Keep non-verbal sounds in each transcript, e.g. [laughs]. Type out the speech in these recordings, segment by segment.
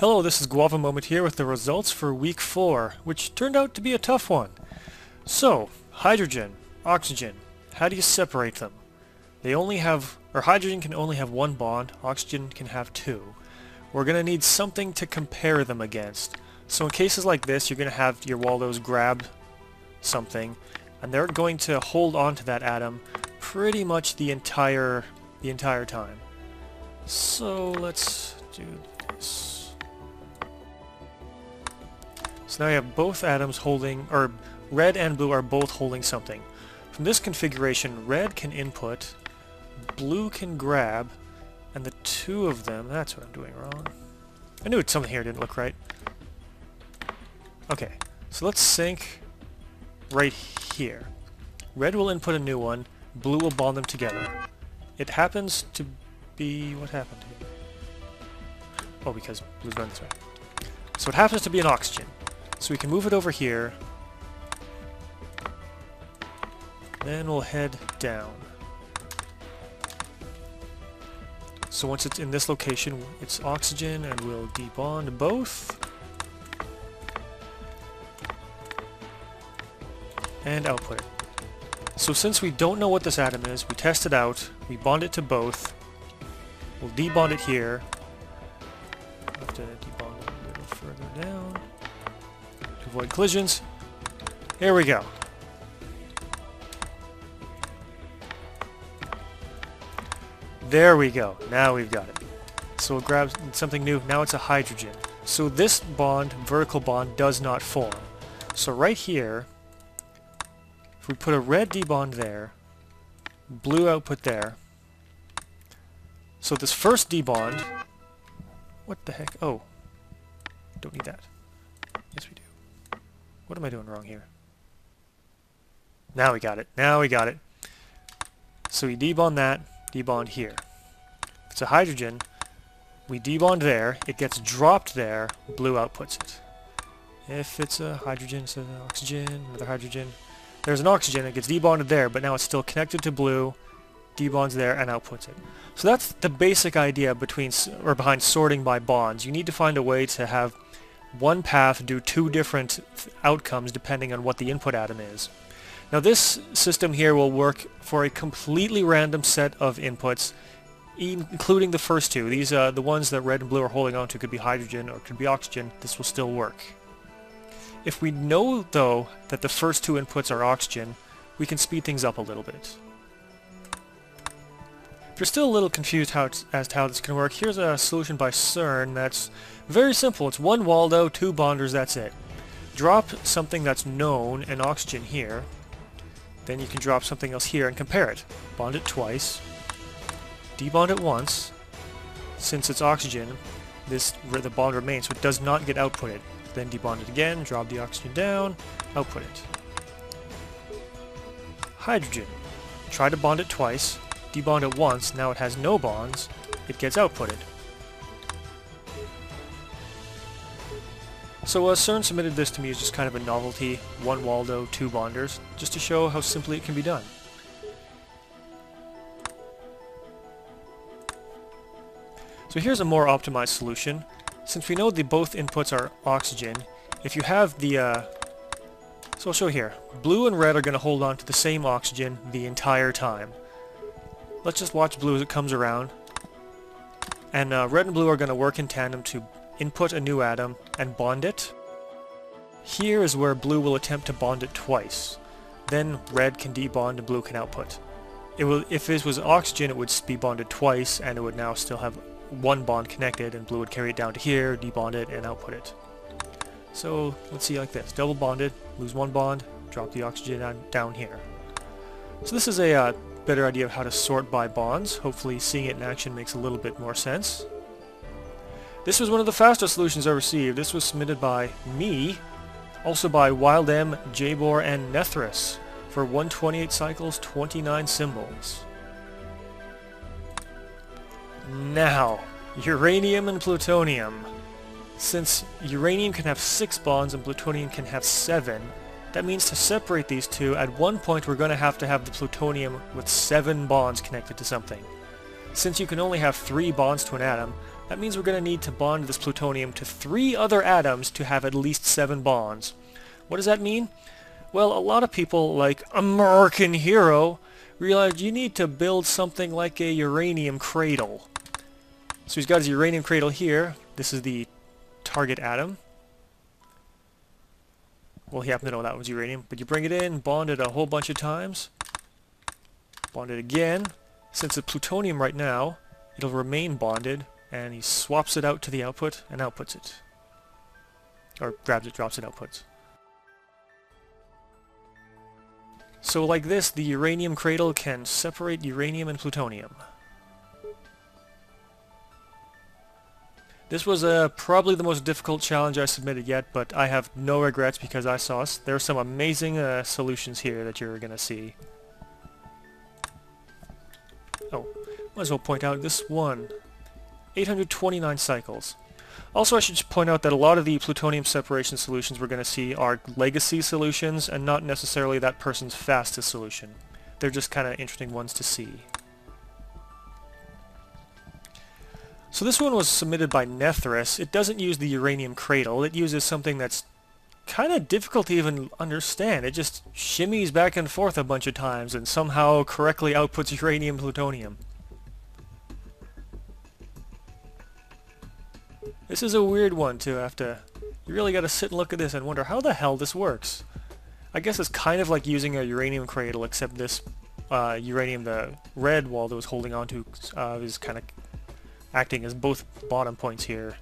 Hello, this is Guava Moment here with the results for week 4, which turned out to be a tough one. So, hydrogen, oxygen, how do you separate them? They only have, or hydrogen can only have one bond, oxygen can have two. We're going to need something to compare them against. So in cases like this, you're going to have your Waldos grab something, and they're going to hold on to that atom pretty much the entire, the entire time. So let's do this. Now I have both atoms holding, or red and blue are both holding something. From this configuration, red can input, blue can grab, and the two of them, that's what I'm doing wrong. I knew something here didn't look right. Okay, so let's sync right here. Red will input a new one, blue will bond them together. It happens to be... what happened? Oh, because blue's going this way. So it happens to be an oxygen. So we can move it over here. Then we'll head down. So once it's in this location, it's oxygen, and we'll debond both. And output it. So since we don't know what this atom is, we test it out, we bond it to both, we'll debond it here, have to debond it a little further down avoid collisions. Here we go. There we go. Now we've got it. So we'll grab something new. Now it's a hydrogen. So this bond, vertical bond, does not form. So right here, if we put a red debond there, blue output there, so this first debond, what the heck? Oh, don't need that. What am I doing wrong here? Now we got it. Now we got it. So we debond that, debond here. If it's a hydrogen, we debond there, it gets dropped there, blue outputs it. If it's a hydrogen, it's an oxygen, another hydrogen. There's an oxygen, it gets debonded there, but now it's still connected to blue, debonds there, and outputs it. So that's the basic idea between or behind sorting by bonds. You need to find a way to have one path do two different outcomes depending on what the input atom is. Now this system here will work for a completely random set of inputs, including the first two. These uh, the ones that red and blue are holding on to could be hydrogen or could be oxygen. This will still work. If we know, though, that the first two inputs are oxygen, we can speed things up a little bit. If you're still a little confused how as to how this can work, here's a solution by CERN that's very simple. It's one Waldo, two bonders, that's it. Drop something that's known, an oxygen here, then you can drop something else here and compare it. Bond it twice, debond it once, since it's oxygen, this the bond remains, so it does not get outputted. Then debond it again, drop the oxygen down, output it. Hydrogen. Try to bond it twice, debond it once, now it has no bonds, it gets outputted. So uh, CERN submitted this to me as just kind of a novelty, one Waldo, two bonders, just to show how simply it can be done. So here's a more optimized solution. Since we know the both inputs are oxygen, if you have the, uh, so I'll show here, blue and red are going to hold on to the same oxygen the entire time. Let's just watch blue as it comes around. And uh, red and blue are going to work in tandem to input a new atom and bond it. Here is where blue will attempt to bond it twice. Then red can debond and blue can output. It will, if this was oxygen, it would be bonded twice, and it would now still have one bond connected, and blue would carry it down to here, debond it, and output it. So let's see like this. Double bonded, lose one bond, drop the oxygen down here. So this is a uh, better idea of how to sort by bonds. Hopefully seeing it in action makes a little bit more sense. This was one of the fastest solutions I received. This was submitted by me, also by Wild M, Jabor, and Nethris for 128 cycles, 29 symbols. Now, uranium and plutonium. Since uranium can have 6 bonds and plutonium can have 7, that means to separate these two, at one point we're going to have to have the plutonium with seven bonds connected to something. Since you can only have three bonds to an atom, That means we're going to need to bond this plutonium to three other atoms to have at least seven bonds. What does that mean? Well, a lot of people, like American Hero, realized you need to build something like a uranium cradle. So he's got his uranium cradle here. This is the target atom. Well, he happened to know that was uranium. But you bring it in, bond it a whole bunch of times. Bond it again. Since it's plutonium right now, it'll remain bonded. And he swaps it out to the output and outputs it. Or grabs it, drops it, outputs. So like this, the uranium cradle can separate uranium and plutonium. This was uh, probably the most difficult challenge I submitted yet, but I have no regrets because I saw there are some amazing uh, solutions here that you're going to see. Oh, might as well point out this one. 829 cycles. Also, I should point out that a lot of the plutonium separation solutions we're going to see are legacy solutions and not necessarily that person's fastest solution. They're just kind of interesting ones to see. So this one was submitted by Nethris. It doesn't use the uranium cradle. It uses something that's kind of difficult to even understand. It just shimmies back and forth a bunch of times and somehow correctly outputs uranium plutonium. This is a weird one to have to... You really gotta sit and look at this and wonder how the hell this works. I guess it's kind of like using a uranium cradle, except this uh, uranium, the red wall that was holding onto, uh, is kind of acting as both bottom points here.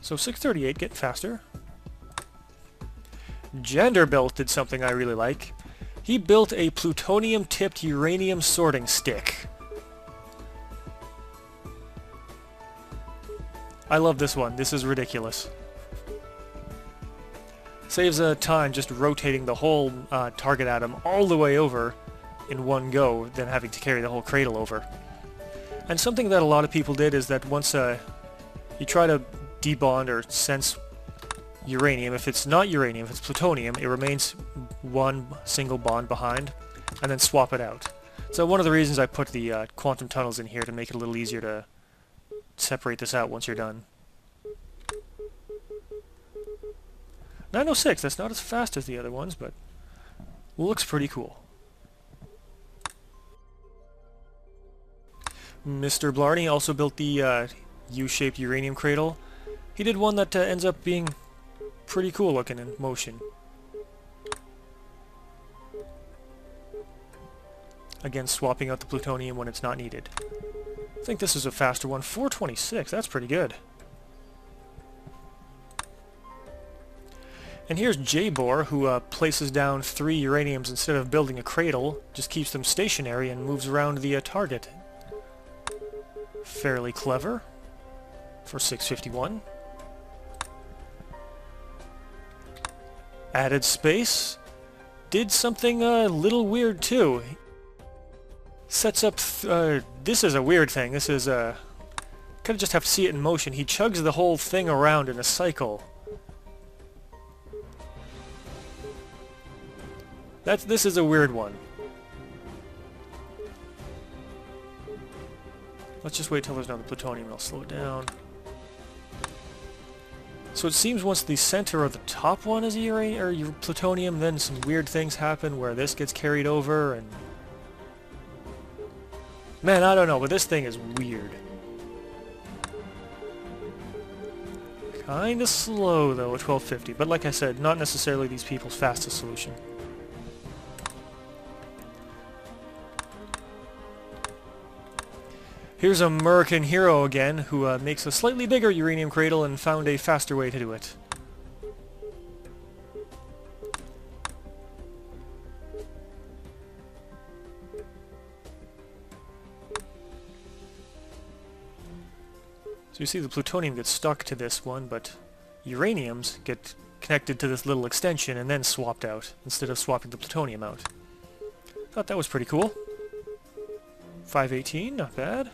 So 638, get faster. Genderbilt did something I really like. He built a plutonium-tipped uranium sorting stick. I love this one. This is ridiculous. Saves a time just rotating the whole uh, target atom all the way over in one go than having to carry the whole cradle over. And something that a lot of people did is that once uh, you try to debond or sense uranium, if it's not uranium, if it's plutonium, it remains one single bond behind, and then swap it out. So one of the reasons I put the uh, quantum tunnels in here to make it a little easier to separate this out once you're done. 906, that's not as fast as the other ones, but looks pretty cool. Mr. Blarney also built the uh, U-shaped uranium cradle. He did one that uh, ends up being pretty cool looking in motion. Again, swapping out the plutonium when it's not needed. I think this is a faster one. 426, that's pretty good. And here's Jabor, who uh, places down three uraniums instead of building a cradle, just keeps them stationary and moves around the uh, target. Fairly clever for 651. Added space. Did something a little weird too. Sets up... Th uh, this is a weird thing. This is a... Uh, kind of just have to see it in motion. He chugs the whole thing around in a cycle. That's this is a weird one. Let's just wait till there's another plutonium and I'll slow it down. So it seems once the center or the top one is uranium or your plutonium, then some weird things happen where this gets carried over and... Man, I don't know, but this thing is weird. Kinda slow though at 1250, but like I said, not necessarily these people's fastest solution. Here's a American Hero again, who uh, makes a slightly bigger uranium cradle and found a faster way to do it. So you see the plutonium gets stuck to this one, but uraniums get connected to this little extension and then swapped out, instead of swapping the plutonium out. Thought that was pretty cool. 518, not bad.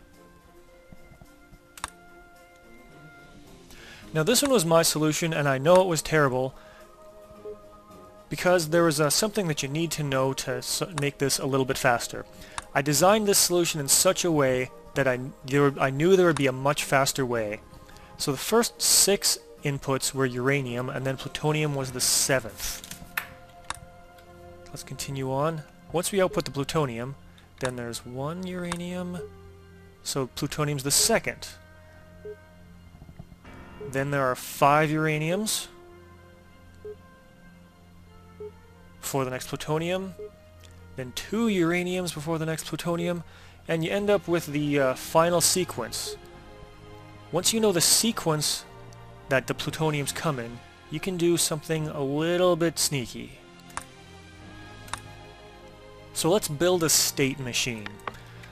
Now this one was my solution, and I know it was terrible, because there is uh, something that you need to know to make this a little bit faster. I designed this solution in such a way that I, there, I knew there would be a much faster way. So the first six inputs were uranium, and then plutonium was the seventh. Let's continue on. Once we output the plutonium, then there's one uranium, so plutonium's the second. Then there are five uraniums before the next plutonium, then two uraniums before the next plutonium, and you end up with the uh, final sequence. Once you know the sequence that the plutoniums come in, you can do something a little bit sneaky. So let's build a state machine.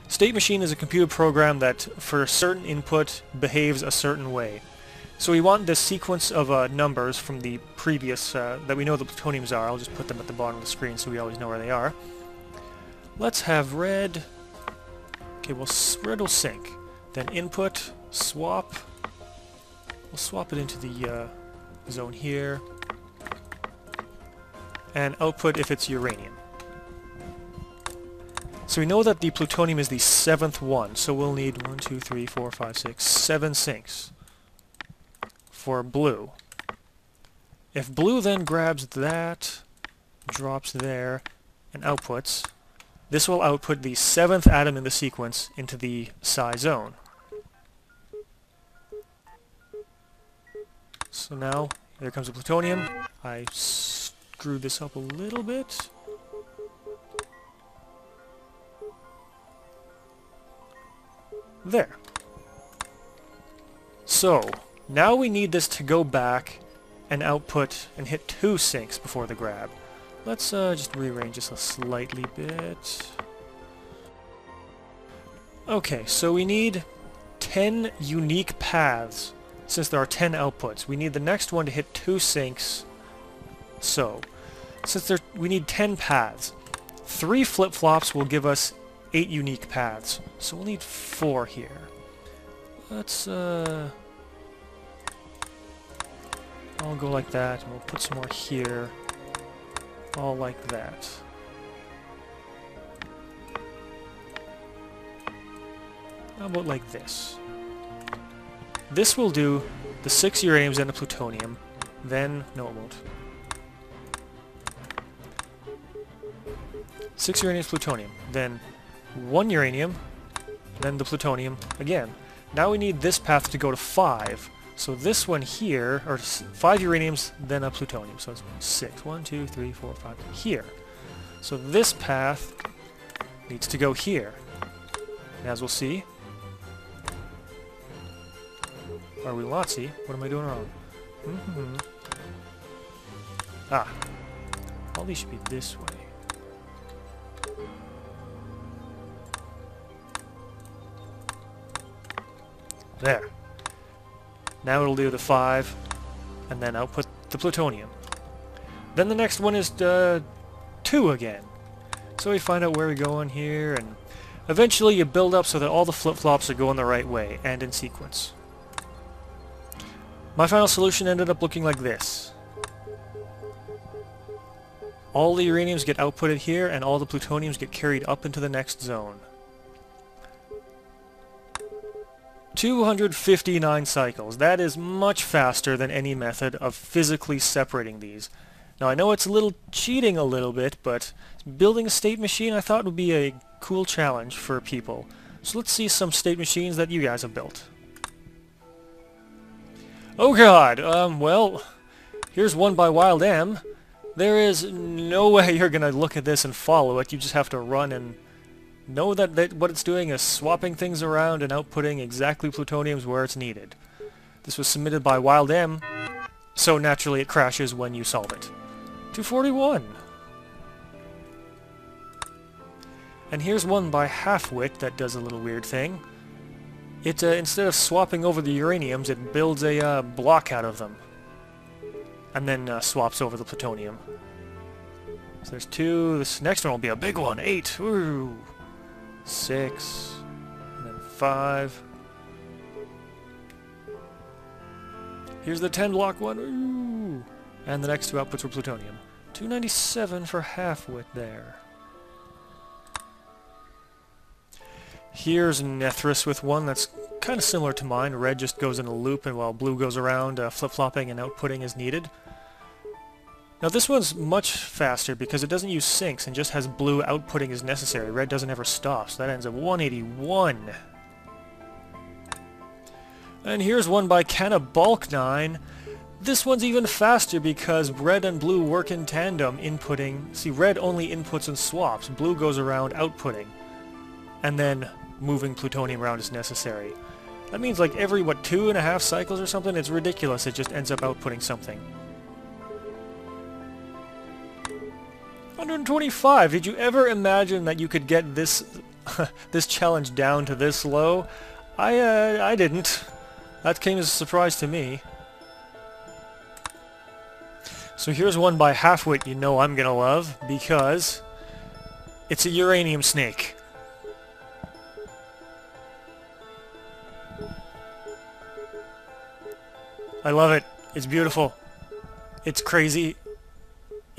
State machine is a computer program that, for a certain input, behaves a certain way. So we want the sequence of uh, numbers from the previous, uh, that we know the plutoniums are. I'll just put them at the bottom of the screen so we always know where they are. Let's have red. Okay, well, red will sync. Then input, swap. We'll swap it into the uh, zone here. And output if it's uranium. So we know that the plutonium is the seventh one, so we'll need one, two, three, four, five, six, seven syncs for blue. If blue then grabs that, drops there, and outputs, this will output the seventh atom in the sequence into the psi zone. So now, there comes the plutonium. I screwed this up a little bit. There. So, now we need this to go back and output and hit two syncs before the grab. Let's uh, just rearrange this a slightly bit. Okay, so we need 10 unique paths since there are 10 outputs. We need the next one to hit two syncs. So, since there, we need 10 paths, three flip-flops will give us 8 unique paths. So we'll need 4 here. Let's, uh... I'll go like that, and we'll put some more here. All like that. How about like this? This will do the six uraniums and the plutonium. Then, no it won't. Six uranium, plutonium. Then one uranium, then the plutonium again. Now we need this path to go to five. So this one here, or five uraniums, then a plutonium. So it's six. One, two, three, four, five. Here. So this path needs to go here. And as we'll see, or we will see, what am I doing wrong? Mm -hmm. Ah. All these should be this way. There. Now it'll do the 5, and then output the plutonium. Then the next one is uh, 2 again. So we find out where we're going here, and eventually you build up so that all the flip-flops are going the right way, and in sequence. My final solution ended up looking like this. All the uraniums get outputted here, and all the plutoniums get carried up into the next zone. 259 cycles. That is much faster than any method of physically separating these. Now I know it's a little cheating a little bit, but building a state machine I thought would be a cool challenge for people. So let's see some state machines that you guys have built. Oh god, um, well, here's one by Wild M. There is no [laughs] way you're gonna look at this and follow it, you just have to run and know that, that what it's doing is swapping things around and outputting exactly plutoniums where it's needed. This was submitted by Wild M, so naturally it crashes when you solve it. 241! And here's one by Halfwit that does a little weird thing. It, uh, instead of swapping over the uraniums, it builds a uh, block out of them. And then uh, swaps over the plutonium. So there's two. This next one will be a big one. Eight. Woo! Six, and then five. Here's the 10 block one. Ooh. And the next two outputs were plutonium. 297 for Halfwit there. Here's Nethris with one that's kind of similar to mine. Red just goes in a loop and while blue goes around uh, flip-flopping and outputting as needed. Now this one's much faster because it doesn't use syncs and just has blue outputting as necessary. Red doesn't ever stop, so that ends at 181. And here's one by Canabalk9. This one's even faster because red and blue work in tandem, inputting... See, red only inputs and swaps. Blue goes around outputting. And then moving plutonium around is necessary. That means like every, what, two and a half cycles or something? It's ridiculous. It just ends up outputting something. 125! Did you ever imagine that you could get this [laughs] this challenge down to this low? I, uh, I didn't. That came as a surprise to me. So here's one by Halfwit you know I'm gonna love, because it's a uranium snake. I love it. It's beautiful. It's crazy.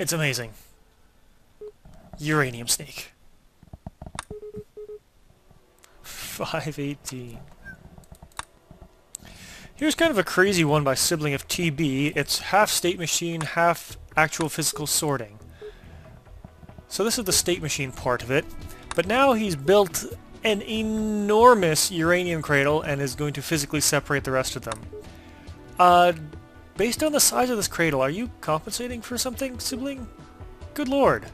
It's amazing. Uranium snake. 518. Here's kind of a crazy one by Sibling of TB. It's half state machine, half actual physical sorting. So this is the state machine part of it. But now he's built an enormous uranium cradle and is going to physically separate the rest of them. Uh, based on the size of this cradle, are you compensating for something, Sibling? Good lord.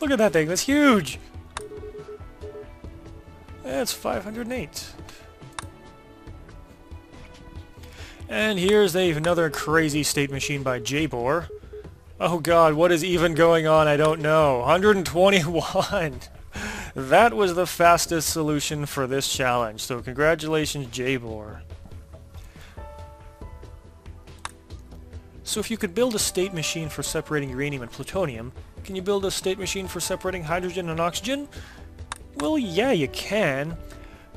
Look at that thing, that's huge! That's 508. And here's a, another crazy state machine by Jabor. Oh god, what is even going on? I don't know. 121! [laughs] that was the fastest solution for this challenge, so congratulations Jabor. So if you could build a state machine for separating uranium and plutonium, can you build a state machine for separating hydrogen and oxygen? Well, yeah, you can,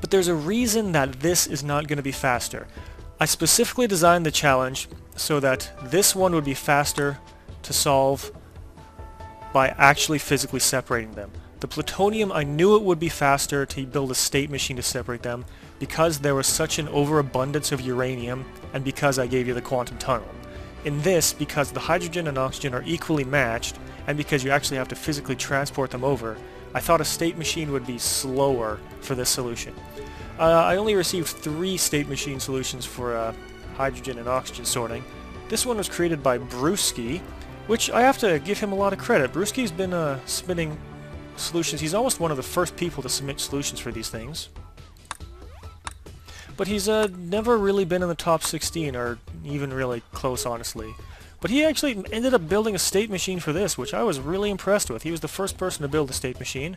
but there's a reason that this is not going to be faster. I specifically designed the challenge so that this one would be faster to solve by actually physically separating them. The plutonium, I knew it would be faster to build a state machine to separate them because there was such an overabundance of uranium and because I gave you the quantum tunnel. In this, because the hydrogen and oxygen are equally matched, and because you actually have to physically transport them over, I thought a state machine would be slower for this solution. Uh, I only received three state machine solutions for uh, hydrogen and oxygen sorting. This one was created by Brewski, which I have to give him a lot of credit. Brewski's been uh, submitting solutions. He's almost one of the first people to submit solutions for these things. But he's uh, never really been in the top 16, or even really close, honestly. But he actually ended up building a state machine for this, which I was really impressed with. He was the first person to build a state machine.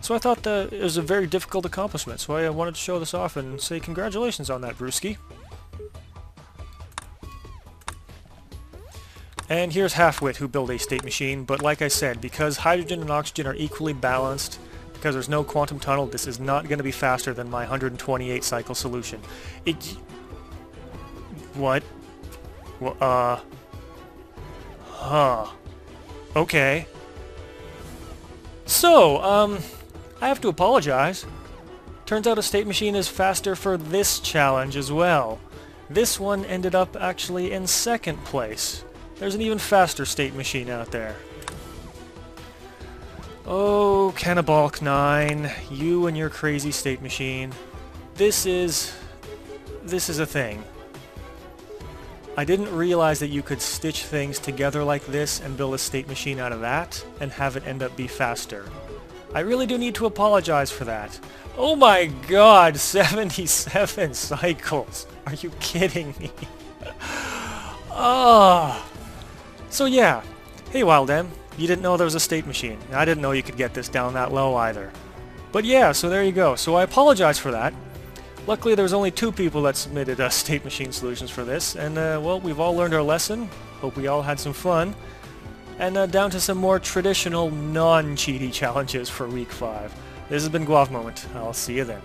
So I thought that it was a very difficult accomplishment, so I wanted to show this off and say congratulations on that, Brewski. And here's Halfwit, who built a state machine, but like I said, because hydrogen and oxygen are equally balanced, because there's no quantum tunnel, this is not going to be faster than my 128 cycle solution. It... What? Well, uh... Huh. Okay. So, um, I have to apologize. Turns out a state machine is faster for this challenge as well. This one ended up actually in second place. There's an even faster state machine out there. Oh, Canabalk 9, you and your crazy state machine. This is... this is a thing. I didn't realize that you could stitch things together like this and build a state machine out of that, and have it end up be faster. I really do need to apologize for that. Oh my god, [laughs] 77 cycles! Are you kidding me? Oh. [laughs] So yeah, hey Wild M, you didn't know there was a state machine. I didn't know you could get this down that low either. But yeah, so there you go. So I apologize for that. Luckily, there was only two people that submitted uh, [laughs] state machine solutions for this, and uh, well, we've all learned our lesson. Hope we all had some fun. And uh, down to some more traditional, non-cheaty [laughs] challenges for Week 5. This has been Guava Moment. I'll see you then.